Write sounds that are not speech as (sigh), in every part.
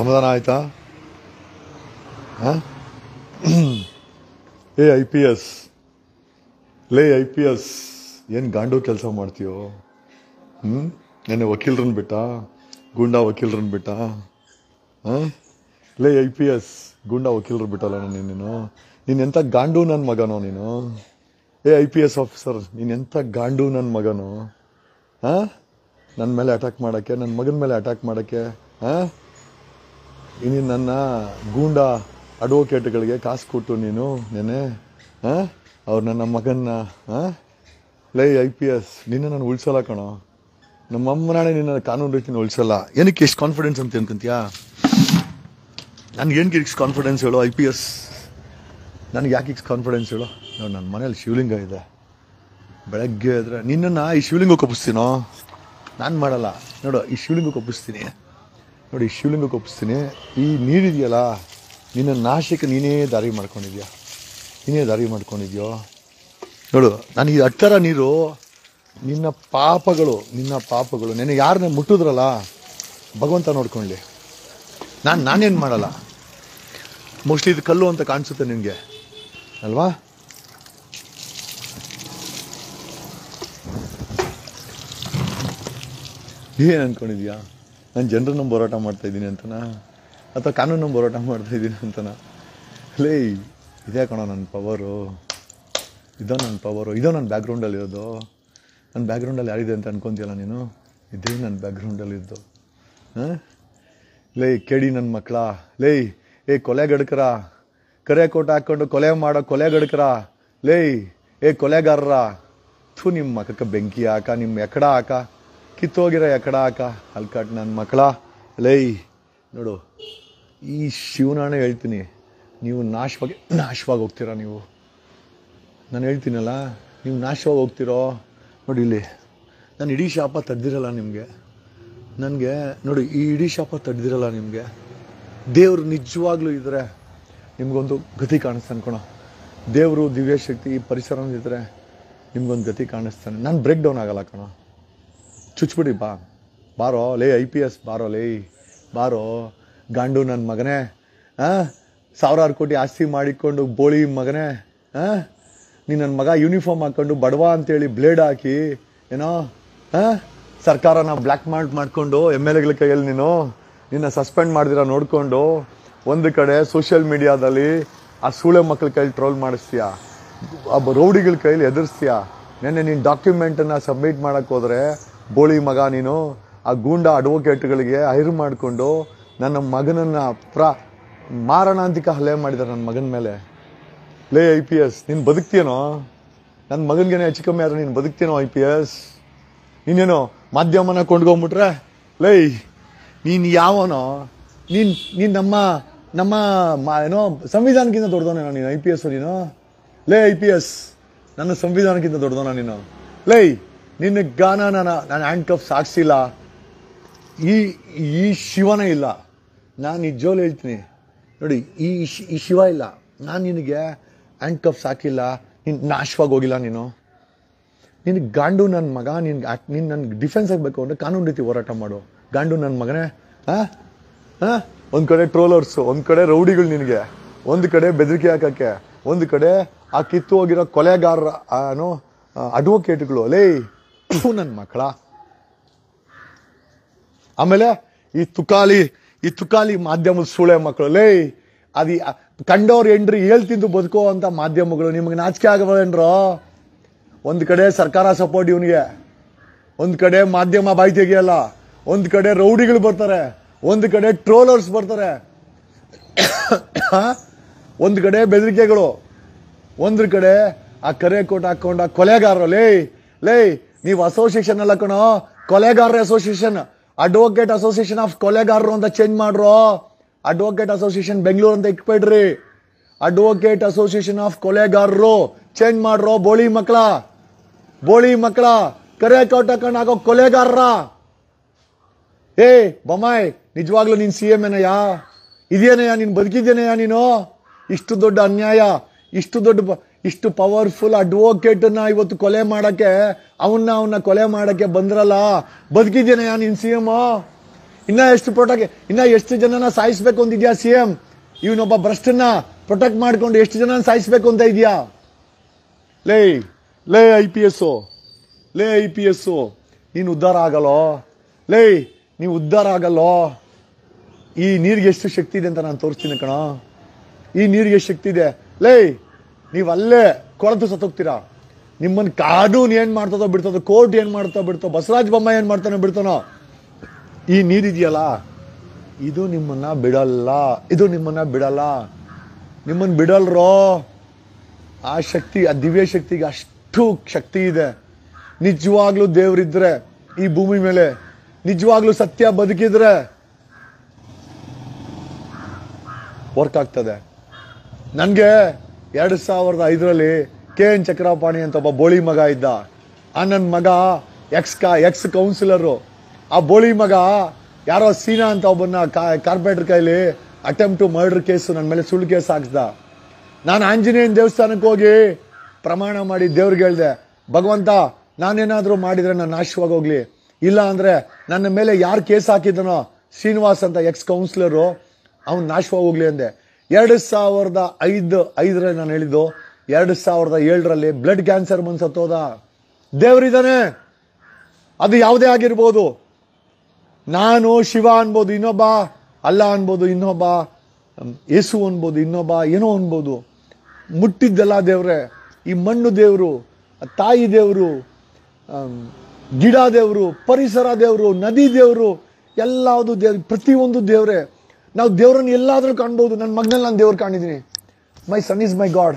ಸಮಾಧಾನ ಆಯ್ತಾ? (clears throat) ಏ, ಐ ಪಿ ಎಸ್. ಲೇ, ಐ ಪಿ ಎಸ್, ಏನು ಗಾಂಡು ಕೆಲಸ ಮಾಡ್ತೀಯೋ? ಹ್ಞೂ ನೆನ್ನೆ ವಕೀಲರನ್ನ ಬಿಟ್ಟ? ಗುಂಡಾ ವಕೀಲರನ್ನ ಬಿಟ್ಟ? ಹಾಂ? ಲೇ, ಐ ಪಿ ಎಸ್, ಗುಂಡಾ ವಕೀಲರು ಬಿಟ್ಟಲ್ಲ ನಾನು ನೀನು ನೀನು ಎಂಥ ಗಾಂಡು ನನ್ನ ಮಗನೋ ನೀನು? ಏ, ಐ ಪಿ ಎಸ್ ಆಫೀಸರ್, ನೀನು ಎಂಥ ಗಾಂಡು ನನ್ನ ಮಗನೋ? ಹಾಂ? ನನ್ನ ಮೇಲೆ ಅಟ್ಯಾಕ್ ಮಾಡೋಕ್ಕೆ ನನ್ನ ಮಗನ ಮೇಲೆ ಅಟ್ಯಾಕ್ ಮಾಡೋಕ್ಕೆ, ಹಾಂ? ಇನ್ನು ನನ್ನ ಗೂಂಡ ಅಡ್ವೊಕೇಟ್ಗಳಿಗೆ ಕಾಸು ಕೊಟ್ಟು ನೀನು ನೆನೆ ಹಾಂ ಅವ್ರು ನನ್ನ ಮಗನ್ನ ಹಾಂ ಲೈ ಐ ಪಿ ಎಸ್, ನಿನ್ನ ನಾನು ಉಳಿಸಲ್ಲ ಕಣೋ. ನಮ್ಮ ಅಮ್ಮನಾಣೆ ನಿನ್ನ ಕಾನೂನು ರೀತಿನ ಉಳಿಸಲ್ಲ. ಏನಕ್ಕೆ ಎಷ್ಟು ಕಾನ್ಫಿಡೆನ್ಸ್ ಅಂತ ಅನ್ಕೊಂತೀಯಾ ನನ್ಗೆ ಏನಕ್ಕೆ ಇಷ್ಟು ಕಾನ್ಫಿಡೆನ್ಸ್ ಹೇಳು, ಐ ಪಿ ಎಸ್? ನನಗೆ ಯಾಕೆ ಇಷ್ಟು ಕಾನ್ಫಿಡೆನ್ಸ್ ಹೇಳು? ನೋಡಿ ನನ್ನ ಮನೇಲಿ ಶಿವಲಿಂಗ ಇದೆ. ಬೆಳಗ್ಗೆ ಇದ್ರೆ ನಿನ್ನನ್ನು ಈ ಶಿವಲಿಂಗಕ್ಕೆ ಒಪ್ಪಿಸ್ತೀನೋ? ನಾನು ಮಾಡಲ್ಲ. ನೋಡು, ಈ ಶಿವಲಿಂಗಕ್ಕೆ ಒಪ್ಪಿಸ್ತೀನಿ. ನೋಡಿ ಈ ಶಿವಲಿಂಗಕ್ಕೆ ಒಪ್ಪಿಸ್ತೀನಿ ಈ ನೀರಿದೆಯಲ್ಲ, ನಿನ್ನ ನಾಶಕ್ಕೆ ನೀನೇ ದಾರಿ ಮಾಡ್ಕೊಂಡಿದ್ಯಾ? ನೀನೇ ದಾರಿ ಮಾಡ್ಕೊಂಡಿದ್ಯೋ? ನೋಡು ನನಗೆ ಅಟ್ಟರ ನೀರು, ನಿನ್ನ ಪಾಪಗಳು ನಿನ್ನ ಪಾಪಗಳು ನೆನೆ ಯಾರನ್ನ ಮುಟ್ಟಿದ್ರಲ್ಲ, ಭಗವಂತ ನೋಡ್ಕೊಳ್ಳಿ. ನಾನು, ನಾನೇನು ಮಾಡಲ್ಲ? ಮೋಸ್ಟ್ಲಿ ಇದು ಕಲ್ಲು ಅಂತ ಕಾಣಿಸುತ್ತೆ ನಿನಗೆ. ಅಲ್ವಾ? ಏನು ಅನ್ಕೊಂಡಿದ್ಯಾ? ನಾನು ಜನರನ್ನು ಹೋರಾಟ ಮಾಡ್ತಾ ಇದ್ದೀನಿ ಅಂತನಾ? ಅಥವಾ ಕಾನೂನು ಹೋರಾಟ ಮಾಡ್ತಾ ಇದ್ದೀನಿ ಅಂತನಾ? ಲೇ, ಇದೇ ಕಣೋ ನನ್ನ ಪವರು ಇದೋ ನನ್ನ ಪವರು ಇದೋ ನನ್ನ ಬ್ಯಾಕ್ಗ್ರೌಂಡಲ್ಲಿ ಇರೋದು. ನನ್ನ ಬ್ಯಾಕ್ಗ್ರೌಂಡಲ್ಲಿ ಯಾರಿದೆ ಅಂತ ಅನ್ಕೊಂತೀಯಲ್ಲ ನೀನು? ಇದೇ ನನ್ನ ಬ್ಯಾಕ್ಗ್ರೌಂಡಲ್ಲಿ ಇದ್ದು. ಹಾಂ? ಲೇ, ಕೇಳಿ ನನ್ನ ಮಕ್ಕಳ ಲೇ, ಏ, ಕೊಲೆ ಗಡ್ಕರ. ಕರೆ ಕೋಟ ಹಾಕ್ಕೊಂಡು ಕೊಲೆ ಮಾಡೋ ಕೊಲೆ ಗಡ್ಕರ. ಲೇ, ಏ, ಕೊಲೆಗಾರರ. ಥೂ, ನಿಮ್ಮ ಮಕ್ಕಕ್ಕೆ ಬೆಂಕಿ ಹಾಕ, ನಿಮ್ಮ ಎಕಡ ಹಾಕ. ಕಿತ್ತೋಗಿರೋ ಎಕಡ ಹಾಕ ಅಲ್ಕಟ್ ನನ್ನ ಮಕ್ಕಳ. ಲೈ, ನೋಡು, ಈ ಶಿವನಾನೇ ಹೇಳ್ತೀನಿ. ನೀವು ನಾಶವಾಗಿ ನಾಶವಾಗಿ ಹೋಗ್ತೀರಾ ನೀವು? ನಾನು ಹೇಳ್ತೀನಲ್ಲ, ನೀವು ನಾಶವಾಗಿ ಹೋಗ್ತಿರೋ? ನೋಡಿ ಇಲ್ಲಿ, ನಾನು ಇಡೀ ಶಾಪ ತಡ್ದಿರಲ್ಲ ನಿಮಗೆ. ನನಗೆ, ನೋಡಿ, ಈ ಇಡೀ ಶಾಪ ತಡ್ದಿರಲ್ಲ ನಿಮಗೆ. ದೇವರು ನಿಜವಾಗ್ಲೂ ಇದ್ದರೆ ನಿಮಗೊಂದು ಗತಿ ಕಾಣಿಸ್ತು ಅನ್ಕೋಣ ದೇವರು ದಿವ್ಯಶಕ್ತಿ ಈ ಪರಿಸರ ಇದ್ದರೆ ನಿಮ್ಗೊಂದು ಗತಿ ಕಾಣಿಸ್ತಾನೆ. ನಾನು ಬ್ರೇಕ್ ಡೌನ್ ಆಗಲ್ಲ ಕಣೋ. ಚುಚ್ಬಿಡಿ, ಬಾ. ಬಾರೋ, ಲೇ, ಐ ಪಿ ಎಸ್, ಬಾರೋ, ಲೇ, ಬಾರೋ. ಗಾಂಡು ನನ್ನ ಮಗನೇ ಹಾಂ ಸಾವಿರಾರು ಕೋಟಿ ಆಸ್ತಿ ಮಾಡಿಕೊಂಡು ಬೋಳಿ ಮಗನೇ ಹಾಂ ನೀ ನನ್ನ ಮಗ ಯೂನಿಫಾರ್ಮ್ ಹಾಕ್ಕೊಂಡು ಬಡವ ಅಂತೇಳಿ ಬ್ಲೇಡ್ ಹಾಕಿ, ಏನೋ ಹಾಂ ಸರ್ಕಾರನ ಬ್ಲ್ಯಾಕ್ ಮಾರ್ಟ್ ಮಾಡಿಕೊಂಡು ಎಂ ಎಲ್ ಎಗಳ ಕೈಯಲ್ಲಿ ನೀನು, ನಿನ್ನ ಸಸ್ಪೆಂಡ್ ಮಾಡಿದಿರ ನೋಡಿಕೊಂಡು ಒಂದು ಕಡೆ ಸೋಷಿಯಲ್ ಮೀಡಿಯಾದಲ್ಲಿ ಆ ಸೂಳೆ ಮಕ್ಕಳ ಕೈಲಿ ಟ್ರೋಲ್ ಮಾಡಿಸ್ತೀಯಾ? ಆ ರೌಡಿಗಳ ಕೈಲಿ ಎದುರಿಸ್ತೀಯಾ? ನೆನ್ನೆ ನೀನು ಡಾಕ್ಯುಮೆಂಟನ್ನು ಸಬ್ಮಿಟ್ ಹೋದ್ರೆ ಬೋಳಿ ಮಗ ನೀನು, ಆ ಗೂಂಡ ಅಡ್ವೊಕೇಟ್ಗಳಿಗೆ ಹೈರ್ ಮಾಡಿಕೊಂಡು ನನ್ನ ಮಗನನ್ನು ಪ್ರ ಮಾರಣಾಂತಿಕ ಹಲ್ಲೆ ಮಾಡಿದ್ದಾರೆ ನನ್ನ ಮಗನ ಮೇಲೆ. ಲೇ ಐ ಪಿ ಎಸ್ ನೀನು ಬದುಕ್ತೀಯನೋ? ನನ್ನ ಮಗನಿಗೇನೆ ಹೆಚ್ಚು ಕಮ್ಮಿ ಆದರೆ ನೀನು ಬದುಕ್ತೀನೋ ಐ ಪಿ ಎಸ್ ನೀನೇನೋ, ಮಾಧ್ಯಮನ ಕೊಂಡ್ಕೊಂಬಿಟ್ರೆ? ಲೈ, ನೀನು ಯಾವನೋ? ನೀನು ನೀನು ನಮ್ಮ ನಮ್ಮ ಏನೋ, ಸಂವಿಧಾನಕ್ಕಿಂತ ದೊಡ್ಡದವನೇನೋ ನೀನು ಐ ಪಿ ಎಸ್ ನೀನು? ಲೇ ಐ ಪಿ ಎಸ್ ನನ್ನ ಸಂವಿಧಾನಕ್ಕಿಂತ ದೊಡ್ಡದವನ ನೀನು? ಲೈ ನಿನ್ನ ಗಾನ ನಾನು ನಾನು ಹ್ಯಾಂಡ್ ಕಫ್ ಸಾಕ್ಸಿಲ್ಲ. ಈ ಈ ಶಿವನೇ ಇಲ್ಲ. ನಾನು ನಿಜವಲ್ಲಿ ಹೇಳ್ತೀನಿ. ನೋಡಿ, ಈ ಈ ಶಿವ ಇಲ್ಲ. ನಾನು ನಿನಗೆ ಹ್ಯಾಂಡ್ ಕಫ್ ಸಾಕಿಲ್ಲ. ನೀನು ನಾಶವಾಗಿ ಹೋಗಿಲ್ಲ ನೀನು. ನಿನ್ನ ಗಾಂಡು ನನ್ನ ಮಗ ನಿನ್ನ ನಿನ್ನ ನನ್ಗೆ ಡಿಫೆನ್ಸ್ ಆಗಬೇಕು ಅಂದರೆ ಕಾನೂನು ರೀತಿ ಹೋರಾಟ ಮಾಡು. ಗಾಂಡು ನನ್ನ ಮಗನೇ ಹಾಂ ಹಾಂ ಒಂದು ಕಡೆ ಟ್ರೋಲರ್ಸು ಒಂದು ಕಡೆ ರೌಡಿಗಳು ನಿನಗೆ. ಒಂದು ಕಡೆ ಬೆದರಿಕೆ ಹಾಕೋಕ್ಕೆ. ಒಂದು ಕಡೆ ಆ ಕಿತ್ತು ಹೋಗಿರೋ ಕೊಲೆಗಾರರ ಅಡ್ವೊಕೇಟ್ಗಳು ಲೇ ನನ್ನ ಮಕ್ಕಳ ಆಮೇಲೆ ಈ ತುಕಾಲಿ ಈ ತುಕಾಲಿ ಮಾಧ್ಯಮದ ಸುಳೆ ಮಕ್ಕಳು ಲೇ ಅದು ಕಂಡವ್ರು ಎಂಡ್ರಿ ಹೇಳ್ತಿದ್ದು ತಿಂದು ಬದುಕೋ ಅಂತ ಮಾಧ್ಯಮಗಳು ನಿಮಗೆ ನಾಚಿಕೆ ಆಗಬೇಡ್ರೋ ಒಂದು ಕಡೆ ಸರ್ಕಾರ ಸಪೋರ್ಟ್ ಇವನಿಗೆ ಒಂದು ಕಡೆ ಮಾಧ್ಯಮ ಬಾಯಿ ತೆಗಿಯಲ್ಲ ಒಂದು ಕಡೆ ರೌಡಿಗಳು ಬರ್ತಾರೆ ಒಂದು ಕಡೆ ಟ್ರೋಲರ್ಸ್ ಬರ್ತಾರೆ ಒಂದು ಕಡೆ ಬೆದರಿಕೆಗಳು ಒಂದ್ರ ಕಡೆ ಆ ಕರೆ ಕೋಟ್ ಹಾಕೊಂಡ ಕೊಲೆಗಾರರು ಲೇ ಲೇ ನೀವು ಅಸೋಸಿಯೇಷನ್ ಅಲ್ಲ ಕಣೋ, ಕೊಲೆಗಾರರ ಅಸೋಸಿಯೇಷನ್ ಅಡ್ವೊಕೇಟ್ ಅಸೋಸಿಯೇಷನ್ ಆಫ್ ಕೊಲೆಗಾರರು ಅಂತ ಚೇಂಜ್ ಮಾಡ್ರೋ. ಅಡ್ವೊಕೇಟ್ ಅಸೋಸಿಯೇಷನ್ ಬೆಂಗಳೂರು ಅಂತ ಇಕ್ಬೇಡ್ರಿ ಅಡ್ವೊಕೇಟ್ ಅಸೋಸಿಯೇಷನ್ ಆಫ್ ಕೊಲೆಗಾರರು ಚೇಂಜ್ ಮಾಡ್ರೋ ಬೋಳಿ ಮಕ್ಕಳ. ಬೋಳಿ ಮಕ್ಕಳ. ಕರೆ ಕೌಟ್ ಹಾಕೊಂಡ್ ಆಗೋ ಕೊಲೆಗಾರರ. ಏ, ಬೊಮ್ಮಾಯ್, ನಿಜವಾಗ್ಲೂ ನೀನ್ ಸಿ ಎಂ ಏನಯ್ಯ? ಇದೇನಯ್ಯ ನೀನ್ ಬದುಕಿದ್ದೇನಯ್ಯ ನೀನು? ಇಷ್ಟು ದೊಡ್ಡ ಅನ್ಯಾಯ. ಇಷ್ಟು ದೊಡ್ಡ ಇಷ್ಟು ಪವರ್ಫುಲ್ ಅಡ್ವೊಕೇಟ್ನ ಇವತ್ತು ಕೊಲೆ ಮಾಡಕ್ಕೆ, ಅವನ್ನ ಅವನ್ನ ಕೊಲೆ ಮಾಡಕ್ಕೆ ಬಂದ್ರಲ್ಲ? ಬದುಕಿದ್ದೇನಯ್ಯ ನೀನ್ ಸಿ ಎಂ ಇನ್ನ ಎಷ್ಟು ಪ್ರೊಟೆಕ್ಟ್ ಇನ್ನ ಎಷ್ಟು ಜನನ ಸಾಯಿಸ್ಬೇಕು ಅಂತಿದ್ಯಾ ಸಿ ಎಂ ಇವನೊಬ್ಬ ಭ್ರಷ್ಟನ್ನ ಪ್ರೊಟೆಕ್ಟ್ ಮಾಡ್ಕೊಂಡು ಎಷ್ಟು ಜನ ಸಾಯಿಸ್ಬೇಕು ಅಂತ ಇದೆಯಾ? ಲೇ ಲೇ ಐ ಪಿ ಎಸ್ ಲೇ ಐ ಪಿ ಎಸ್ ನೀನು ಉದ್ಧಾರ ಆಗಲ್ಲೋ? ಲೇ, ನೀವು ಉದ್ಧಾರ ಆಗಲ್ಲೋ? ಈ ನೀರಿಗೆ ಎಷ್ಟು ಶಕ್ತಿ ಇದೆ ಅಂತ ನಾನು ತೋರಿಸ್ತೀನಿ ಕಣ. ಈ ನೀರಿಗೆ ಶಕ್ತಿ ಇದೆ? ಲೇ ನೀವು ಅಲ್ಲೇ ಕೊಳತು ಸತ್ತೋಗ್ತೀರಾ ನಿಮ್ಮನ್ನ ಕಾನೂನು ಏನ್ ಮಾಡ್ತದೋ ಬಿಡ್ತದೋ, ಕೋರ್ಟ್ ಏನ್ ಮಾಡ್ತೋ ಬಿಡ್ತೋ ಬಸವರಾಜ ಬೊಮ್ಮಾಯಿ ಏನ್ ಮಾಡ್ತಾನೋ ಬಿಡ್ತಾನೋ, ಈ ನೀರಿದೆಯಲ್ಲ ಇದು ನಿಮ್ಮನ್ನ ಬಿಡಲ್ಲ. ಇದು ನಿಮ್ಮನ್ನ ಬಿಡಲ್ಲ. ನಿಮ್ಮನ್ನ ಬಿಡಲ್ರೋ? ಆ ಶಕ್ತಿ, ಆ ದಿವ್ಯ ಶಕ್ತಿಗೆ ಅಷ್ಟು ಶಕ್ತಿ ಇದೆ. ನಿಜವಾಗ್ಲೂ ದೇವರಿದ್ರೆ ಈ ಭೂಮಿ ಮೇಲೆ. ನಿಜವಾಗ್ಲೂ ಸತ್ಯ ಬದುಕಿದ್ರೆ ವರ್ಕ್ ಆಗ್ತದೆ. ನನಗೆ ಎರಡು ಸಾವಿರದ ಐದರಲ್ಲಿ ಕೆ ಎನ್ ಚಕ್ರಪಾಣಿ ಅಂತ ಒಬ್ಬ ಬೋಳಿ ಮಗ ಇದ್ದ. ಆ ನನ್ನ ಮಗ, ಎಕ್ಸ್ ಕಾ, ಎಕ್ಸ್ ಕೌನ್ಸಿಲರು. ಆ ಬೋಳಿ ಮಗ ಯಾರೋ ಸೀನಾ ಅಂತ ಒಬ್ಬನ ಕಾರ್ಪೊರೇಟರ್ ಕೈಲಿ ಅಟೆಂಪ್ಟ್ ಟು ಮರ್ಡರ್ ಕೇಸು ನನ್ನ ಮೇಲೆ ಸುಳ್ಳು ಕೇಸ್ ಹಾಕ್ಸ್ದ. ನಾನು ಆಂಜನೇಯನ ದೇವಸ್ಥಾನಕ್ಕೆ ಹೋಗಿ ಪ್ರಮಾಣ ಮಾಡಿ ದೇವ್ರಿಗೆ ಹೇಳ್ದೆ, ಭಗವಂತ, ನಾನೇನಾದರೂ ಮಾಡಿದರೆ ನಾನು ನಾಶವಾಗಿ ಇಲ್ಲ ಅಂದರೆ ನನ್ನ ಮೇಲೆ ಯಾರು ಕೇಸ್ ಹಾಕಿದನೋ ಶ್ರೀನಿವಾಸ್ ಅಂತ ಎಕ್ಸ್ ಕೌನ್ಸಿಲರು, ಅವ್ನು ನಾಶವಾಗಿ ಹೋಗ್ಲಿ ಅಂದೆ. ಎರಡು ಸಾವಿರದ ಐದು, ಐದರಲ್ಲಿ ನಾನು ಹೇಳಿದ್ದು, ಎರಡು ಸಾವಿರದ ಏಳರಲ್ಲಿ ಬ್ಲಡ್ ಕ್ಯಾನ್ಸರ್ ಬಂದು ಸತ್ತೋದ ದೇವರಿದ್ದಾನೆ. ಅದು ಯಾವುದೇ ಆಗಿರ್ಬೋದು. ನಾನು ಶಿವ ಅನ್ಬೋದು ಇನ್ನೊಬ್ಬ, ಅಲ್ಲ ಅನ್ಬೋದು ಇನ್ನೊಬ್ಬ, ಯೇಸು ಅನ್ಬೋದು ಇನ್ನೊಬ್ಬ, ಏನೋ ಅನ್ಬೋದು. ಮುಟ್ಟಿದ್ದೆಲ್ಲ ದೇವ್ರೆ. ಈ ಮಣ್ಣು ದೇವರು, ತಾಯಿ ದೇವರು ಗಿಡ ದೇವರು, ಪರಿಸರ ದೇವರು, ನದಿ ದೇವರು ಎಲ್ಲದು ದೇವ್ರು, ಪ್ರತಿಯೊಂದು ದೇವ್ರೆ. ನಾವು ದೇವರನ್ನು ಎಲ್ಲಾದರೂ ಕಾಣ್ಬೋದು. ನನ್ನ ಮಗನಲ್ಲಿ ನಾನು ದೇವ್ರು ಕಾಣಿದ್ದೀನಿ my son is my god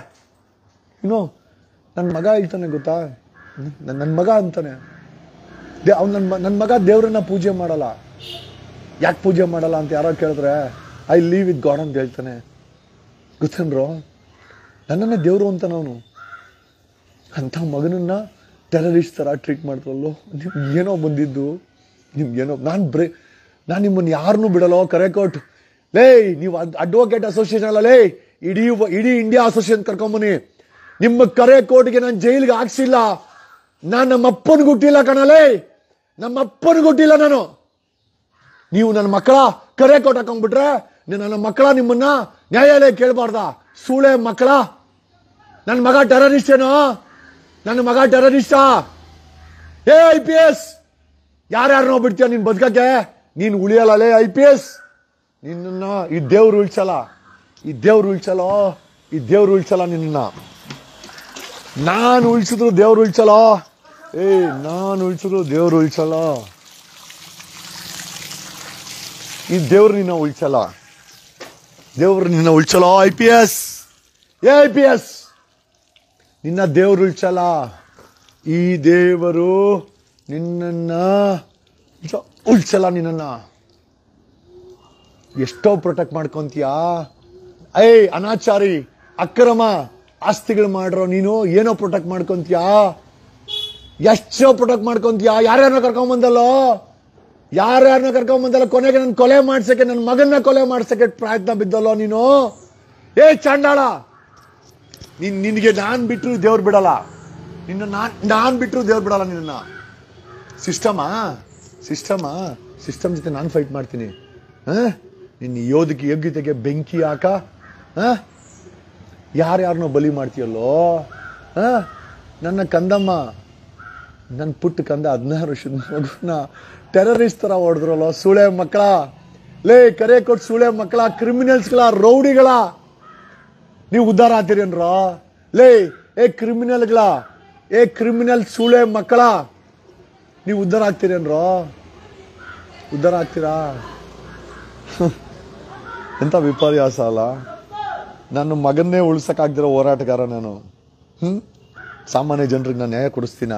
ಇನ್ನೂ ನನ್ನ ಮಗ ಹೇಳ್ತಾನೆ ಗೊತ್ತಾ? ನನ್ನ ಮಗ ಅಂತಾನೆ. ದೇ ಅವ್ನು ನನ್ನ ನನ್ನ ಮಗ ದೇವ್ರನ್ನ ಪೂಜೆ ಮಾಡಲ್ಲ. ಯಾಕೆ ಪೂಜೆ ಮಾಡಲ್ಲ ಅಂತ ಯಾರೋ ಕೇಳಿದ್ರೆ ಐ ಲೀವ್ ವಿತ್ ಗಾಡ್ ಅಂತ ಹೇಳ್ತಾನೆ. ಗೊತ್ತೇನ್ರೋ ನನ್ನನ್ನೇ ದೇವರು ಅಂತಾನೆ ಅವನು ಅಂಥ ಮಗನನ್ನು ಟೆರರಿಸ್ಟ್ ಥರ ಟ್ರೀಟ್ ಮಾಡ್ತಾರಲ್ಲೋ? ನಿಮ್ಗೆ ಏನೋ ಬಂದಿದ್ದು? ನಿಮ್ಗೇನೋ ನಾನು ಬ್ರೇ ನಾನು ನಿಮ್ಮನ್ನು ಯಾರನ್ನೂ ಬಿಡಲ್ಲೋ? ಕರೆ ಕೊಟ್ಟು ಲೇ ನೀವು ಅಡ್ವೊಕೇಟ್ ಅಸೋಸಿಯೇಷನ್ ಅಲ್ಲ ಲೇ ಇಡೀ ಇಡೀ ಇಂಡಿಯಾ ಅಸೋಸಿಯೇಷನ್ ಕರ್ಕೊಂಬನಿ ನಿಮ್ಮ ಕರೆ ಕೋರ್ಟ್ಗೆ ನಾನು ಜೈಲಿಗೆ ಹಾಕ್ಸಿಲ್ಲ. ನಾನು ನಮ್ಮ ಗುಟ್ಟಿಲ್ಲ ಕಣಲೇ ನಮ್ಮ ಅಪ್ಪನಿಗೆ ಹುಟ್ಟಿಲ್ಲ ನಾನು. ನೀವು ನನ್ನ ಮಕ್ಕಳ ಕರೆ ಕೋಟ್ ಹಾಕೊಂಡ್ಬಿಟ್ರೆ ನನ್ನ ಮಕ್ಕಳ ನಿಮ್ಮನ್ನ ನ್ಯಾಯಾಲಯ ಕೇಳಬಾರ್ದ. ಸೂಳೆ ಮಕ್ಕಳ. ನನ್ನ ಮಗ ಟೆರರಿಸ್ಟ್ ಏನೋ. ನನ್ನ ಮಗ ಟೆರರಿಸ್ಟಾ ಏ ಐ ಪಿ ಎಸ್ ಯಾರ್ಯಾರನ್ನೋ ಬಿಡ್ತೀಯ ನೀನು ಬದುಕಕ್ಕೆ? ನೀನು ಉಳಿಯಲ್ಲ ಲೇ ಐ ಪಿ ಎಸ್ ನಿನ್ನ ಈ ದೇವ್ರು ಉಳ್ಸಲ್ಲ. ಈ ದೇವ್ರು ಉಳ್ಸಲೋ ಈ ದೇವ್ರು ಉಳ್ಸಲ್ಲ ನಿನ್ನ ನಾನು ಉಳಿಸಿದ್ರು ದೇವ್ರು ಉಳ್ಸಲೋ ಏ ನಾನು ಉಳ್ಸಿದ್ರು ದೇವ್ರು ಉಳ್ಸಲ್ಲ. ಈ ದೇವ್ರು ನಿನ್ನ ಉಳ್ಸಲ್ಲ. ದೇವ್ರು ನಿನ್ನ ಉಳ್ಸಲೋ ಐ ಪಿ ಎಸ್. ಏ, ಐ ಪಿ ಎಸ್. ನಿನ್ನ ದೇವ್ರು ಉಳ್ಸಲ್ಲ. ಈ ದೇವರು ನಿನ್ನನ್ನು ಉಳ್ಸ- ಉಳ್ಸಲ್ಲ ನಿನ್ನನ್ನ. ಎಷ್ಟೋ ಪ್ರೊಟೆಕ್ಟ್ ಮಾಡ್ಕೊಂತೀಯಾ? ಐ ಅನಾಚಾರಿ, ಅಕ್ರಮ ಆಸ್ತಿಗಳು ಮಾಡ್ರೋ, ನೀನು ಏನೋ ಪ್ರೊಟೆಕ್ಟ್ ಮಾಡ್ಕೊಂತೀಯಾ? ಎಷ್ಟೋ ಪ್ರೊಟೆಕ್ಟ್ ಮಾಡ್ಕೊಂತೀಯಾ? ಯಾರ್ಯಾರನ್ನ ಕರ್ಕೊಂಬಂದಲ್ಲೋ ಯಾರ್ಯಾರನ್ನ ಕರ್ಕೊಂಬಂದಲ್ಲ ಕೊನೆಗೆ ನನ್ನ ಕೊಲೆ ಮಾಡ್ಸಕ್ಕೆ ನನ್ನ ಮಗನ್ನ ಕೊಲೆ ಮಾಡ್ಸಕ್ಕೆ ಪ್ರಯತ್ನ ಬಿದ್ದಲ್ಲೋ ನೀನು? ಏ, ಚಂಡಾಳ! ನಿನ್, ನಿನಗೆ ನಾನ್ ಬಿಟ್ಟರು ದೇವ್ರು ಬಿಡಲ್ಲ. ನಿನ್ನ ನಾನ್, ನಾನು ಬಿಟ್ಟರು ದೇವ್ರು ಬಿಡಲ್ಲ ನಿನ್ನ ಸಿಸ್ಟಮಾ ಸಿಸ್ಟಮಾ ಸಿಸ್ಟಮ್ ಜೊತೆ ನಾನು ಫೈಟ್ ಮಾಡ್ತೀನಿ. ಆ? ನಿನ್ನ ಯೋಧಕ್ಕೆ ಯೋಗ್ಯತೆಗೆ ಬೆಂಕಿ ಹಾಕ? ಯಾರ್ಯಾರನ್ನೋ ಬಲಿ ಮಾಡ್ತೀಯಲ್ಲೋ? ನನ್ನ ಕಂದಮ್ಮ ನನ್ನ ಪುಟ್ಟ ಕಂದ ಹದಿನಾರು ವರ್ಷದ ಮಗುನ ಟೆರರಿಸ್ಟ್ ಥರ ಹೊಡೆದ್ರಲ್ಲೋ ಸೂಳೆ ಮಕ್ಕಳ? ಲೇ, ಕರೆ ಕೊಟ್ಟು ಸೂಳೆ ಮಕ್ಕಳ ಕ್ರಿಮಿನಲ್ಸ್ಗಳ ರೌಡಿಗಳ. ನೀವು ಉದ್ಧಾರ ಆಗ್ತೀರೇನ್ರೋ ಲೇ, ಏ ಕ್ರಿಮಿನಲ್ಗಳ ಏ ಕ್ರಿಮಿನಲ್ ಸೂಳೆ ಮಕ್ಕಳ. ನೀವು ಉದ್ಧಾರ ಆಗ್ತೀರೇನ್ರೋ ಉದ್ಧಾರ ಆಗ್ತೀರಾ? ಎಂತ ವಿಪರ್ಯಾಸ ಅಲ್ಲ ನನ್ನ ಮಗನ್ನೇ ಉಳ್ಸೋಕ್ಕಾಗ್ದಿರೋ ಹೋರಾಟಗಾರ ನಾನು. ಹ್ಞೂ ಸಾಮಾನ್ಯ ಜನರಿಗೆ ನಾನು ನ್ಯಾಯ ಕೊಡಿಸ್ತೀನ?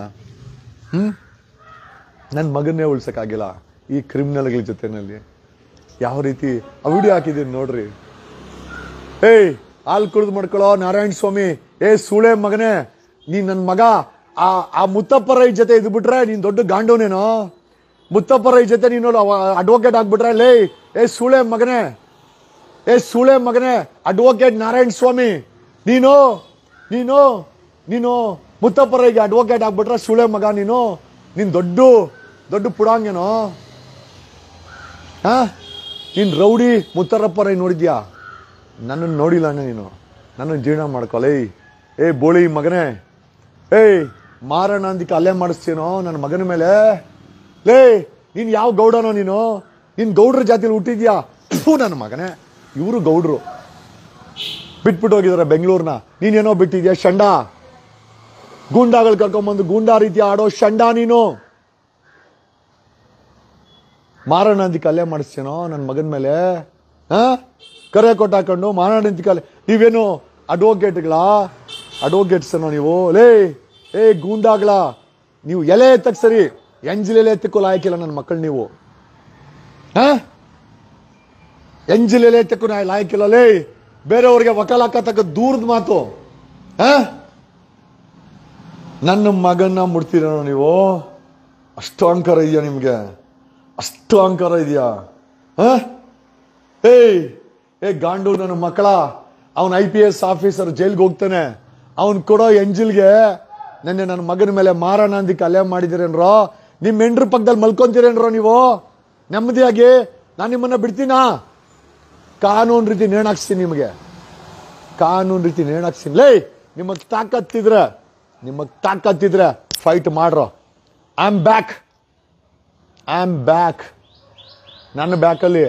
ಹ್ಞೂ ನನ್ನ ಮಗನ್ನೇ ಉಳ್ಸೋಕ್ಕಾಗಿಲ್ಲ ಈ ಕ್ರಿಮಿನಲ್ಗಳ ಜೊತೆನಲ್ಲಿ. ಯಾವ ರೀತಿ ಅವಿಡಿ ಹಾಕಿದ್ದೀನಿ ನೋಡ್ರಿ. ಏಯ್, ಹಾಲು ಕುಡಿದು ಮಾಡ್ಕೊಳ್ಳೋ ನಾರಾಯಣ ಸ್ವಾಮಿ. ಏ ಸೂಳೆ ಮಗನೇ. ನೀನ್ ನನ್ನ ಮಗ. ಆ ಆ ಮುತ್ತಪ್ಪ ರೈ ಜೊತೆ ಇದ್ಬಿಟ್ರೆ ಬಿಟ್ರೆ ನೀನ್ ದೊಡ್ಡ ಗಾಂಡೋನೇನೋ ಮುತ್ತಪ್ಪ ರೈ ಜೊತೆ ನೀನು ಅಡ್ವೊಕೇಟ್ ಆಗ್ಬಿಟ್ರೆ ಲೇ, ಏ ಸೂಳೆ ಮಗನೇ. ಏ ಸುಳೆ ಮಗನೇ ಅಡ್ವೊಕೇಟ್ ನಾರಾಯಣ ಸ್ವಾಮಿ, ನೀನು ನೀನು ನೀನು ಮುತ್ತಪ್ಪರೈಗೆ ಅಡ್ವೊಕೇಟ್ ಆಗ್ಬಿಟ್ರೆ ಸುಳೆ ಮಗ ನೀನು, ನೀನ್ ದೊಡ್ಡ ದೊಡ್ಡ ಪುಡಾಂಗೇನೋ. ಹಾ? ನೀನು ರೌಡಿ ಮುತ್ತರಪ್ಪರೈ ನೋಡಿದ್ಯಾ? ನನ್ನನ್ನು ನೋಡಿಲ್ಲ ನೀನು. ನನ್ನನ್ನು ಜೀರ್ಣ ಮಾಡ್ಕೊಲೇ ಏ ಬೋಳಿ ಮಗನೇ, ಏಯ್ ಮಾರಣ ಅಂದಿಕ್ಕೆ ಅಲ್ಲೇ ಮಾಡಿಸ್ತೀನೋ ನನ್ನ ಮಗನ ಮೇಲೆ? ಲೇ, ನೀನು ಯಾವ ಗೌಡನೋ ನೀನು? ನೀನು ಗೌಡ್ರ ಜಾತಿಲಿ ಹುಟ್ಟಿದ್ಯಾ? ನನ್ನ ಮಗನೇ. ಇವರು ಗೌಡ್ರು. ಬಿಟ್ಬಿಟ್ಟು ಹೋಗಿದಾರೆ ಬೆಂಗಳೂರನ್ನ ನೀನೇನೋ ಬಿಟ್ಟಿದ್ಯಾ ಶಂಡ? ಗೂಂಡಾಗಳು ಕರ್ಕೊಂಬಂದು ಗೂಂಡಾ ರೀತಿ ಆಡೋ ಶಂಡ ನೀನು? ಮಾರಣ ಅಂತ ಕಲೆ ಮಾಡಿಸ್ತೇನೋ ನನ್ನ ಮಗನ ಮೇಲೆ? ಹಾ? ಕರೆ ಕೊಟ್ಟಾಕೊಂಡು ಹಾಕೊಂಡು ಮಾರಣ ಅಂತ ಕಲೆ ನೀವೇನು ಅಡ್ವೊಕೇಟ್ಗಳ? ಅಡ್ವೊಕೇಟ್ಸೇನೋ ನೀವು? ಲೇ, ಏ ಗೂಂಡಾಗಳ ನೀವು ಎಲೆ ಎತ್ತಕ್ಕೆ ಸರಿ. ಎಂಜಿಲೆಲೆ ಎತ್ತಕ್ಕೂ ಲಾಯಕಿಲ್ಲ ನನ್ನ ಮಕ್ಕಳು ನೀವು. ಹಾ? ಎಂಜಿಲ್ ತಕ್ಕ ನಾ ಬೇರೆಯವ್ರಿಗೆ ವಕಾಲಕ್ಕ ದೂರದ ಮಾತು. ನನ್ನ ಮಗನ್ನ ಮುಡ್ತೀರ ನೀವು? ಅಷ್ಟು ಅಹಂಕಾರ ಇದೆಯಾ ನಿಮಗೆ? ಅಷ್ಟು ಅಹಂಕಾರ ಇದೆಯಾ? ಏಯ್, ಏ ಗಾಂಡು ನನ್ನ ಮಕ್ಕಳ, ಅವನ ಐ ಪಿ ಎಸ್ ಆಫೀಸರ್ ಜೈಲ್ಗೆ ಹೋಗ್ತಾನೆ. ಅವನು ಕೊಡೋ ಎಂಜಿಲ್ಗೆ ನೆನ್ನೆ ನನ್ನ ಮಗನ ಮೇಲೆ ಮಾರಣ ಅಂದಿಕ್ಕೆ ಅಲೆ ಮಾಡಿದಿರೇನ್ರೋ? ನಿಮ್ಮ ಹೆಂಡ್ರ ಪಕ್ಕದಲ್ಲಿ ಮಲ್ಕೊಂತೀರೇನ್ರೋ ನೀವು? ನೆಮ್ಮದಿಯಾಗಿ, ನಾನು ನಿಮ್ಮನ್ನ ಬಿಡ್ತೀನಾ? ಕಾನೂನು ರೀತಿ ನೇಣಾಕ್ಸ್ತೀನಿ ನಿಮಗೆ. ಕಾನೂನು ರೀತಿ ನೇಣಾಕ್ಸ್ತೀನಿ ಲೇ ನಿಮ್ಮ ತಾಕತ್ತಿದ್ರೆ ನಿಮ್ಮ ತಾಕತ್ತಿದ್ರೆ fight ಮಾಡ್ರೋ I am back I am back ನನ್ನ ಬ್ಯಾಕಲ್ಲಿ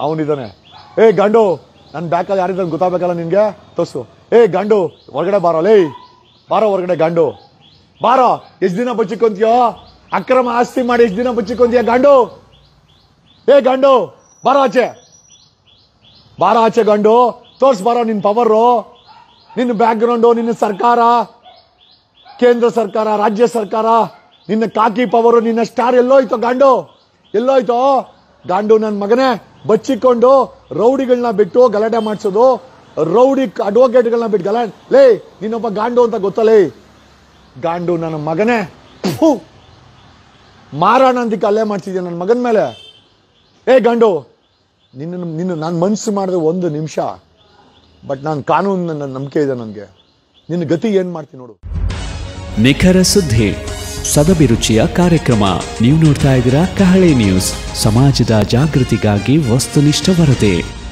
ಅವನಿದ್ದಾನೆ ಏ, ಗಂಡು ನನ್ನ ಬ್ಯಾಕಲ್ಲಿ ಯಾರಿದ್ದಾನೆ ಗೊತ್ತಾಗಬೇಕಲ್ಲ ನಿನಗೆ? ತೋಸು ಏ, ಗಂಡು, ಹೊರಗಡೆ ಬಾರೋ. ಲೇ, ಬಾರೋ ಹೊರಗಡೆ ಗಂಡು. ಬಾರೋ, ಎಷ್ಟು ದಿನ ಬಚ್ಚಿಕೊಂತೀಯೋ? ಅಕ್ರಮ ಆಸ್ತಿ ಮಾಡಿ ಎಷ್ಟು ದಿನ ಬಚ್ಚಿಕೊಂತೀಯ ಗಂಡು? ಏ, ಗಂಡು, ಬಾರೋ ಆಚೆ. ಬಾರ ಆಚೆ ಗಂಡು, ತೋರ್ಸ್ ಬಾರೋ ನಿನ್ ಪವರು ನಿನ್ನ ಬ್ಯಾಕ್ ಗ್ರೌಂಡು ನಿನ್ನ ಸರ್ಕಾರ. ಕೇಂದ್ರ ಸರ್ಕಾರ, ರಾಜ್ಯ ಸರ್ಕಾರ, ನಿನ್ನ ಕಾಕಿ ಪವರು ನಿನ್ನ ಸ್ಟಾರ್ ಎಲ್ಲೋಯ್ತು ಗಾಂಡು. ಎಲ್ಲೋಯ್ತು ಗಾಂಡು ನನ್ನ ಮಗನೇ, ಬಚ್ಚಿಕೊಂಡು ರೌಡಿಗಳನ್ನ ಬಿಟ್ಟು ಗಲಾಟೆ ಮಾಡಿಸೋದು. ರೌಡಿ ಅಡ್ವೊಕೇಟ್ಗಳನ್ನ ಬಿಟ್ಟು ಗಲಾಟೆ ಲೇ ನೀನೊಬ್ಬ ಗಾಂಡು ಅಂತ ಗೊತ್ತಲೇ ಗಾಂಡು ನನ್ನ ಮಗನೇ. ಮಾರಾಣ ಅಂತಿಕ್ಕೆ ಅಲ್ಲೇ ಮಾಡ್ತಿದ್ಯಾ ನನ್ನ ಮಗನ ಮೇಲೆ? ಏ ಗಂಡು ನಿನ್ನ ನಿನ್ನ ನಾನು ಮನಸ್ಸು ಮಾಡಿದ ಒಂದು ನಿಮಿಷ ಬಟ್ ನಾನು ಕಾನೂನು ನನ್ನ ನಂಬಿಕೆ ಇದೆ ನನಗೆ. ನಿನ್ನ ಗತಿ ಏನು ಮಾಡ್ತೀನಿ ನೋಡು. ನಿಖರ ಸುದ್ದಿ ಸದಭಿರುಚಿಯ ಕಾರ್ಯಕ್ರಮ. ನೀವು ನೋಡ್ತಾ ಇದ್ದೀರಾ ಕಹಳೆ ನ್ಯೂಸ್. ಸಮಾಜದ ಜಾಗೃತಿಗಾಗಿ ವಸ್ತುನಿಷ್ಠ ವರದಿ.